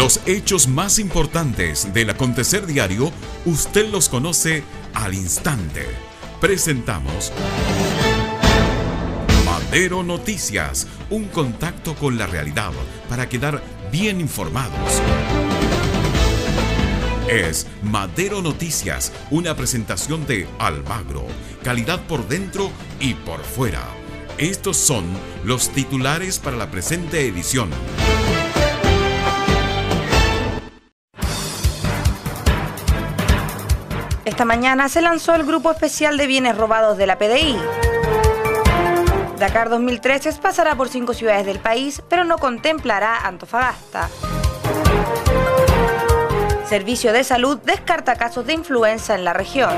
Los hechos más importantes del acontecer diario, usted los conoce al instante. Presentamos Madero Noticias, un contacto con la realidad para quedar bien informados. Es Madero Noticias, una presentación de Almagro, calidad por dentro y por fuera. Estos son los titulares para la presente edición. Esta mañana se lanzó el Grupo Especial de Bienes Robados de la PDI. Dakar 2013 pasará por cinco ciudades del país, pero no contemplará Antofagasta. Servicio de Salud descarta casos de influenza en la región.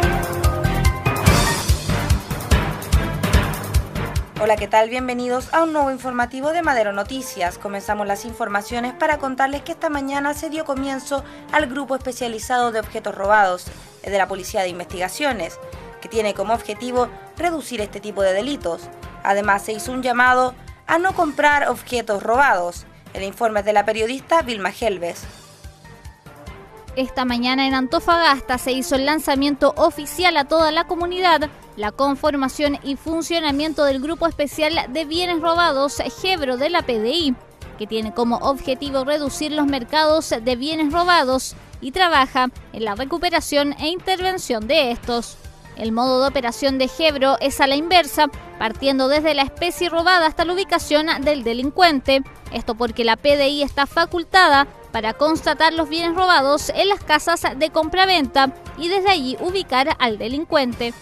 Hola, ¿qué tal? Bienvenidos a un nuevo informativo de Madero Noticias. Comenzamos las informaciones para contarles que esta mañana se dio comienzo al grupo especializado de objetos robados de la Policía de Investigaciones, que tiene como objetivo reducir este tipo de delitos. Además, se hizo un llamado a no comprar objetos robados. El informe es de la periodista Vilma Helves. Esta mañana en Antofagasta se hizo el lanzamiento oficial a toda la comunidad, la conformación y funcionamiento del Grupo Especial de Bienes Robados Gebro de la PDI, que tiene como objetivo reducir los mercados de bienes robados y trabaja en la recuperación e intervención de estos. El modo de operación de Gebro es a la inversa, partiendo desde la especie robada hasta la ubicación del delincuente. Esto porque la PDI está facultada para constatar los bienes robados en las casas de compraventa y desde allí ubicar al delincuente.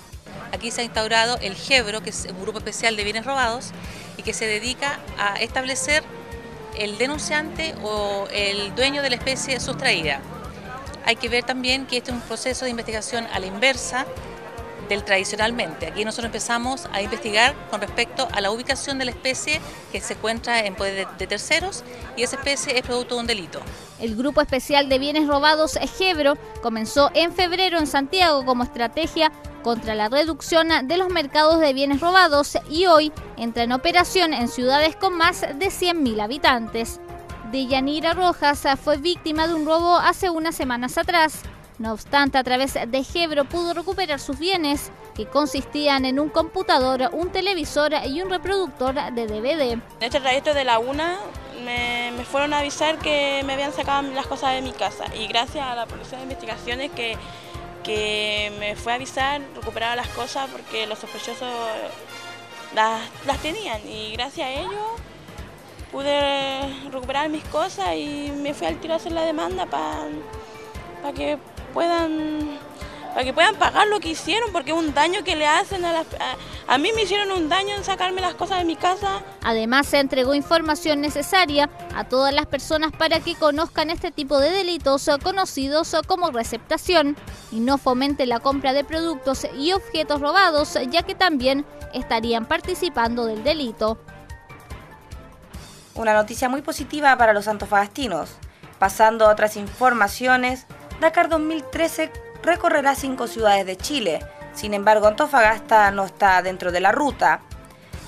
Aquí se ha instaurado el GEBRO, que es un grupo especial de bienes robados y que se dedica a establecer el denunciante o el dueño de la especie sustraída. Hay que ver también que este es un proceso de investigación a la inversa del tradicionalmente. Aquí nosotros empezamos a investigar con respecto a la ubicación de la especie que se encuentra en poder de, terceros y esa especie es producto de un delito. El Grupo Especial de Bienes Robados Egebro comenzó en febrero en Santiago como estrategia contra la reducción de los mercados de bienes robados y hoy entra en operación en ciudades con más de 100.000 habitantes. Deyanira Rojas fue víctima de un robo hace unas semanas atrás. No obstante, a través de Gebro pudo recuperar sus bienes, que consistían en un computador, un televisor y un reproductor de DVD. En este trayecto de la UNA me, fueron a avisar que me habían sacado las cosas de mi casa y gracias a la Policía de Investigaciones que, que me fue a avisar, recuperar las cosas porque los sospechosos las, las tenían y gracias a ello pude recuperar mis cosas y me fui al tiro a hacer la demanda para que puedan para que puedan pagar lo que hicieron, porque es un daño que le hacen a, las, a, mí me hicieron un daño en sacarme las cosas de mi casa. Además se entregó información necesaria a todas las personas para que conozcan este tipo de delitos conocidos como receptación y no fomente la compra de productos y objetos robados, ya que también estarían participando del delito. Una noticia muy positiva para los antofagastinos. Pasando a otras informaciones, Dakar 2013 recorrerá cinco ciudades de Chile. Sin embargo, Antofagasta no está dentro de la ruta,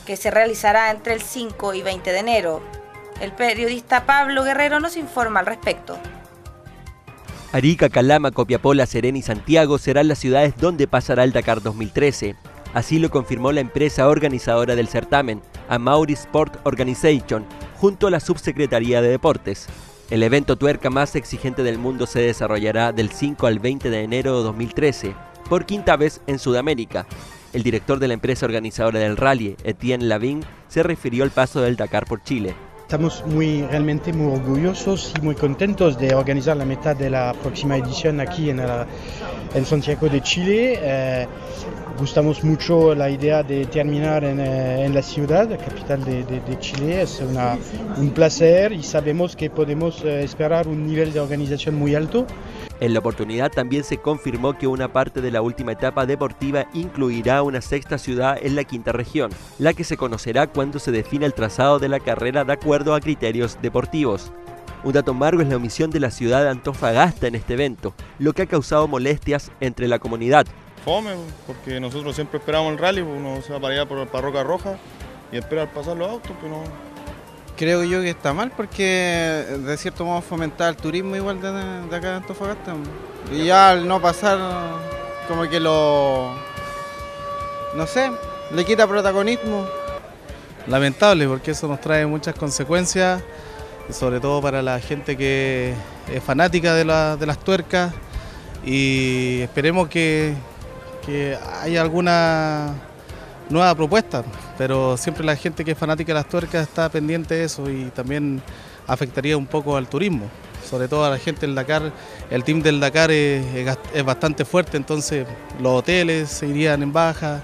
que se realizará entre el 5 y 20 de enero. El periodista Pablo Guerrero nos informa al respecto. Arica, Calama, Copiapó, La Serena y Santiago serán las ciudades donde pasará el Dakar 2013. Así lo confirmó la empresa organizadora del certamen, Amauri Sport Organization, junto a la Subsecretaría de Deportes. El evento tuerca más exigente del mundo se desarrollará del 5 al 20 de enero de 2013, por quinta vez en Sudamérica. El director de la empresa organizadora del rally, Etienne Lavín, se refirió al paso del Dakar por Chile. Estamos muy, realmente muy orgullosos y muy contentos de organizar la mitad de la próxima edición aquí en, en Santiago de Chile. Eh, gustamos mucho la idea de terminar en, eh, la ciudad, la capital de, Chile. Es un placer y sabemos que podemos eh, esperar un nivel de organización muy alto. En la oportunidad también se confirmó que una parte de la última etapa deportiva incluirá una sexta ciudad en la quinta región, la que se conocerá cuando se defina el trazado de la carrera de acuerdo a criterios deportivos. Un dato amargo es la omisión de la ciudad de Antofagasta en este evento, lo que ha causado molestias entre la comunidad. Fome, porque nosotros siempre esperamos el rally, pues, uno se va para allá por Parroca Roja y espera pasar los autos, pero Creo yo que está mal porque de cierto modo fomenta el turismo igual de, de acá de Antofagasta. Y ya al no pasar, como que lo. No sé, le quita protagonismo. Lamentable porque eso nos trae muchas consecuencias, sobre todo para la gente que es fanática de, de las tuercas y esperemos que, que haya alguna nueva propuesta, pero siempre la gente que es fanática de las tuercas está pendiente de eso y también afectaría un poco al turismo, sobre todo a la gente del Dakar. El team del Dakar es, es bastante fuerte, entonces los hoteles se irían en baja,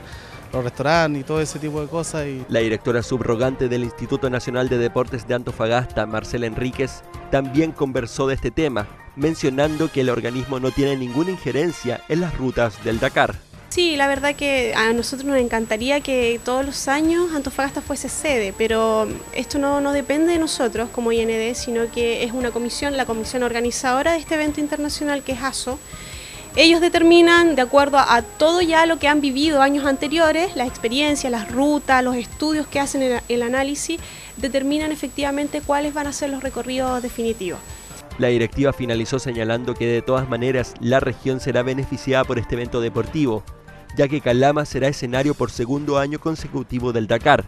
los restaurantes y todo ese tipo de cosas. Y... La directora subrogante del Instituto Nacional de Deportes de Antofagasta, Marcela Enríquez, también conversó de este tema, mencionando que el organismo no tiene ninguna injerencia en las rutas del Dakar. Sí, la verdad que a nosotros nos encantaría que todos los años Antofagasta fuese sede, pero esto no, depende de nosotros como IND, sino que es una comisión, la comisión organizadora de este evento internacional que es ASO. Ellos determinan, de acuerdo a, todo ya lo que han vivido años anteriores, las experiencias, las rutas, los estudios que hacen el análisis, determinan efectivamente cuáles van a ser los recorridos definitivos. La directiva finalizó señalando que de todas maneras la región será beneficiada por este evento deportivo, ya que Calama será escenario por segundo año consecutivo del Dakar.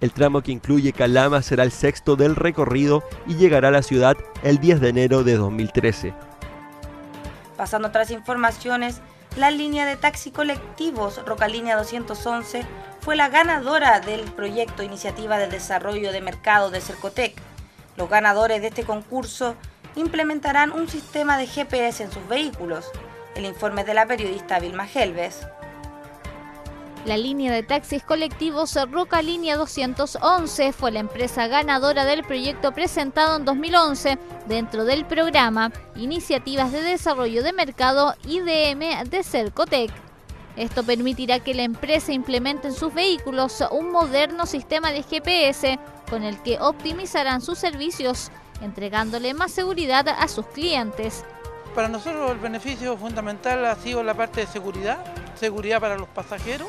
El tramo que incluye Calama será el sexto del recorrido y llegará a la ciudad el 10 de enero de 2013. Pasando a otras informaciones, la línea de taxi colectivos Rocalínea 211 fue la ganadora del proyecto Iniciativa de Desarrollo de Mercado de Cercotec. Los ganadores de este concurso implementarán un sistema de GPS en sus vehículos. El informe de la periodista Vilma Helves. La línea de taxis colectivos Roca Línea 211 fue la empresa ganadora del proyecto presentado en 2011 dentro del programa Iniciativas de Desarrollo de Mercado IDM de Cercotec. Esto permitirá que la empresa implemente en sus vehículos un moderno sistema de GPS con el que optimizarán sus servicios, entregándole más seguridad a sus clientes. Para nosotros el beneficio fundamental ha sido la parte de seguridad, seguridad para los pasajeros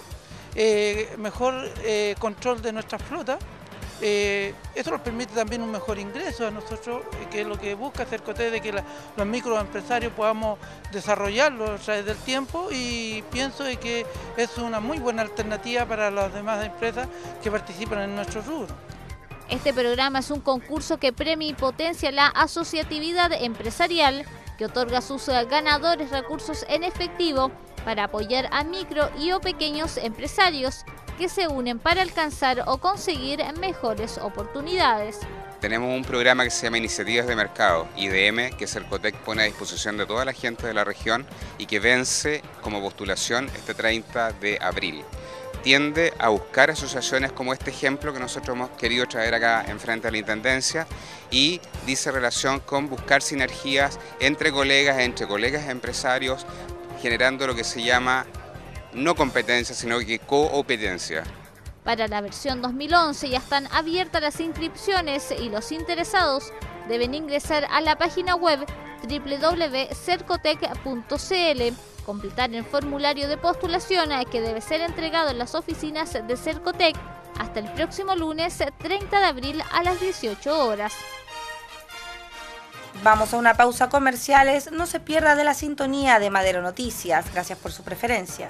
eh, mejor eh, control de nuestra flota. Eh, eso nos permite también un mejor ingreso a nosotros, que es lo que busca Cercote, de que los microempresarios podamos desarrollarlo a través del tiempo y pienso de que es una muy buena alternativa para las demás empresas que participan en nuestro rubro. Este programa es un concurso que premia y potencia la asociatividad empresarial, que otorga a sus ganadores recursos en efectivo para apoyar a micro y o pequeños empresarios que se unen para alcanzar o conseguir mejores oportunidades. Tenemos un programa que se llama Iniciativas de Mercado, IDM, que Cercotec pone a disposición de toda la gente de la región y que vence como postulación este 30 de abril. Tiende a buscar asociaciones como este ejemplo que nosotros hemos querido traer acá enfrente a la Intendencia y dice relación con buscar sinergias entre colegas, entre colegas empresarios, generando lo que se llama no competencia, sino que competencia. Para la versión 2011 ya están abiertas las inscripciones y los interesados deben ingresar a la página web www.cercotec.cl, completar el formulario de postulación que debe ser entregado en las oficinas de Cercotec hasta el próximo lunes 30 de abril a las 18 horas. Vamos a una pausa comerciales. No se pierda de la sintonía de Madero Noticias. Gracias por su preferencia.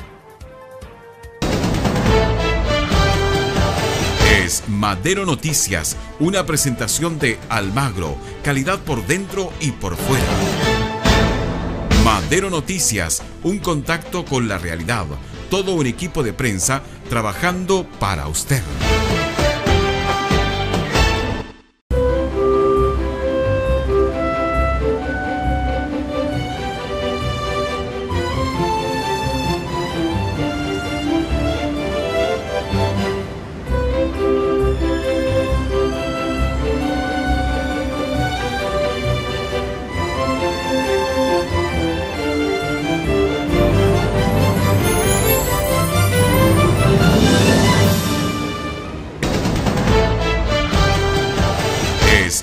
Es Madero Noticias, una presentación de Almagro, calidad por dentro y por fuera. Madero Noticias, un contacto con la realidad. Todo un equipo de prensa trabajando para usted.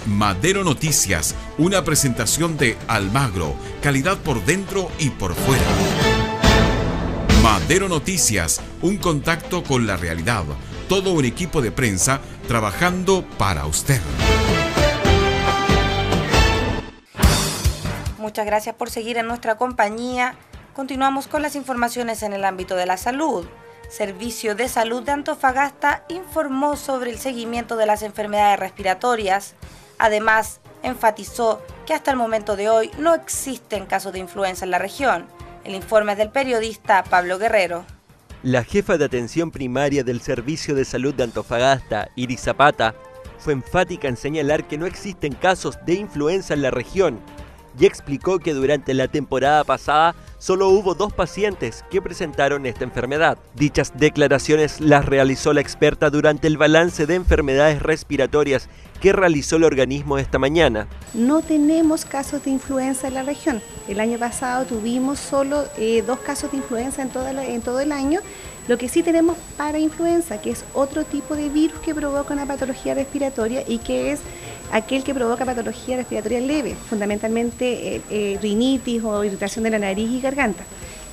Madero Noticias, una presentación de Almagro, calidad por dentro y por fuera. Madero Noticias, un contacto con la realidad. Todo un equipo de prensa trabajando para usted. Muchas gracias por seguir en nuestra compañía. Continuamos con las informaciones en el ámbito de la salud. Servicio de Salud de Antofagasta informó sobre el seguimiento de las enfermedades respiratorias. Además, enfatizó que hasta el momento de hoy no existen casos de influenza en la región. El informe es del periodista Pablo Guerrero. La jefa de atención primaria del Servicio de Salud de Antofagasta, Iris Zapata, fue enfática en señalar que no existen casos de influenza en la región y explicó que durante la temporada pasada solo hubo dos pacientes que presentaron esta enfermedad. Dichas declaraciones las realizó la experta durante el balance de enfermedades respiratorias que realizó el organismo esta mañana. No tenemos casos de influenza en la región. El año pasado tuvimos solo eh, dos casos de influenza en, en todo el año. Lo que sí tenemos para influenza, que es otro tipo de virus que provoca una patología respiratoria y que es aquel que provoca patología respiratoria leve, fundamentalmente eh, eh, rinitis o irritación de la nariz y garganta.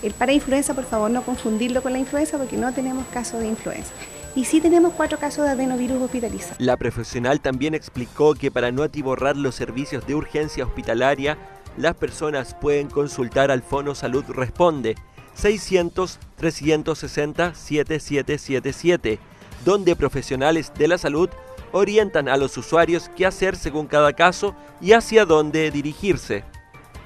El para influenza, por favor, no confundirlo con la influenza porque no tenemos casos de influenza. Y sí tenemos cuatro casos de adenovirus hospitalizados. La profesional también explicó que para no atiborrar los servicios de urgencia hospitalaria, las personas pueden consultar al Fono Salud Responde 600 360 7777, donde profesionales de la salud orientan a los usuarios qué hacer según cada caso y hacia dónde dirigirse.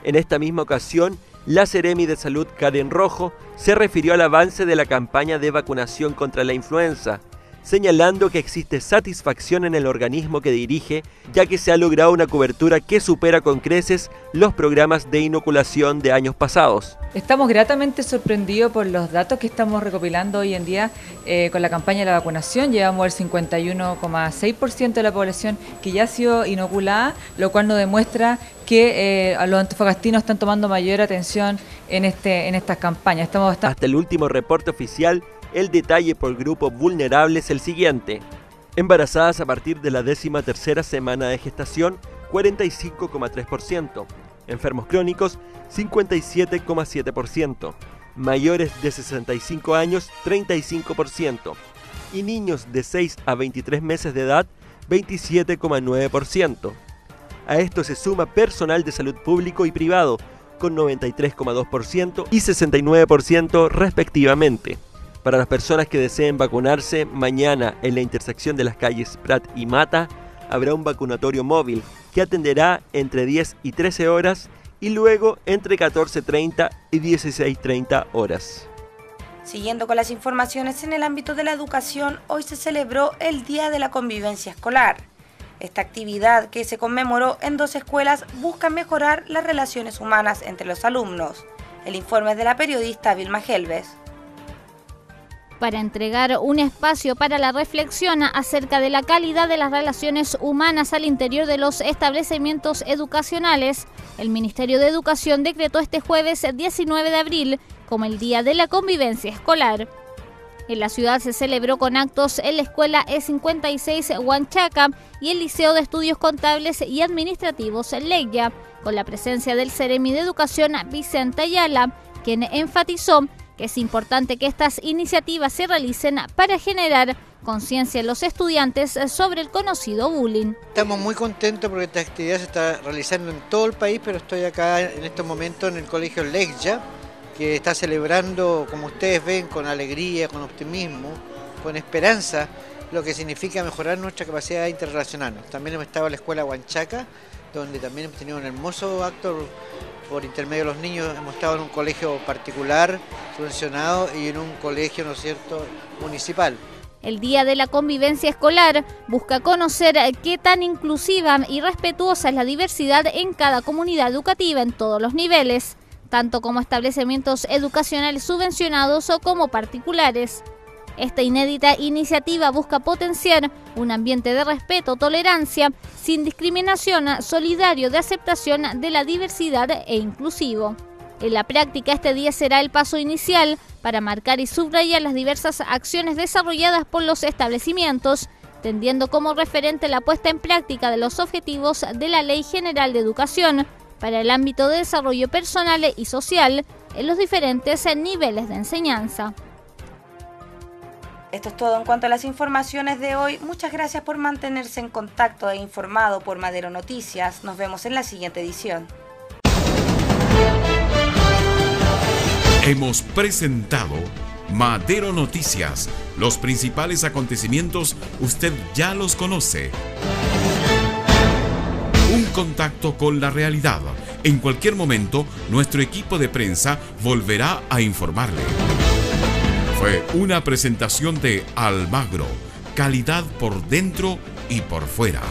En esta misma ocasión, la Seremi de Salud Karen Rojo se refirió al avance de la campaña de vacunación contra la influenza, señalando que existe satisfacción en el organismo que dirige, ya que se ha logrado una cobertura que supera con creces los programas de inoculación de años pasados. Estamos gratamente sorprendidos por los datos que estamos recopilando hoy en día eh, con la campaña de la vacunación. Llevamos el 51,6% de la población que ya ha sido inoculada, lo cual nos demuestra que eh, los antofagastinos están tomando mayor atención en, este, estas campañas. Hasta el último reporte oficial, el detalle por grupo vulnerable es el siguiente. Embarazadas a partir de la décima tercera semana de gestación, 45,3%. Enfermos crónicos, 57,7%. Mayores de 65 años, 35%. Y niños de 6 a 23 meses de edad, 27,9%. A esto se suma personal de salud público y privado, con 93,2% y 69% respectivamente. Para las personas que deseen vacunarse, mañana en la intersección de las calles Prat y Mata habrá un vacunatorio móvil que atenderá entre 10 y 13 horas y luego entre 14.30 y 16.30 horas. Siguiendo con las informaciones en el ámbito de la educación, hoy se celebró el Día de la Convivencia Escolar. Esta actividad que se conmemoró en dos escuelas busca mejorar las relaciones humanas entre los alumnos. El informe es de la periodista Vilma Gelves para entregar un espacio para la reflexión acerca de la calidad de las relaciones humanas al interior de los establecimientos educacionales, el Ministerio de Educación decretó este jueves 19 de abril como el Día de la Convivencia Escolar. En la ciudad se celebró con actos en la Escuela E56 Huanchaca y el Liceo de Estudios Contables y Administrativos Leya, con la presencia del Ceremi de Educación Vicente Ayala, quien enfatizó que es importante que estas iniciativas se realicen para generar conciencia en los estudiantes sobre el conocido bullying. Estamos muy contentos porque esta actividad se está realizando en todo el país, pero estoy acá en estos momentos en el Colegio Lexya, que está celebrando, como ustedes ven, con alegría, con optimismo, con esperanza, lo que significa mejorar nuestra capacidad de interrelacionarnos. También hemos estado en la Escuela Huanchaca, donde también hemos tenido un hermoso acto por intermedio de los niños. Hemos estado en un colegio particular, subvencionado, y en un colegio, ¿no es cierto?, municipal. El Día de la Convivencia Escolar busca conocer qué tan inclusiva y respetuosa es la diversidad en cada comunidad educativa en todos los niveles, tanto como establecimientos educacionales subvencionados o como particulares. Esta inédita iniciativa busca potenciar un ambiente de respeto, tolerancia, sin discriminación, solidario, de aceptación de la diversidad e inclusivo. En la práctica, este día será el paso inicial para marcar y subrayar las diversas acciones desarrolladas por los establecimientos, tendiendo como referente la puesta en práctica de los objetivos de la Ley General de Educación para el ámbito de desarrollo personal y social en los diferentes niveles de enseñanza. Esto es todo en cuanto a las informaciones de hoy. Muchas gracias por mantenerse en contacto e informado por Madero Noticias. Nos vemos en la siguiente edición. Hemos presentado Madero Noticias. Los principales acontecimientos usted ya los conoce. Un contacto con la realidad. En cualquier momento, nuestro equipo de prensa volverá a informarle. Fue una presentación de Almagro, calidad por dentro y por fuera.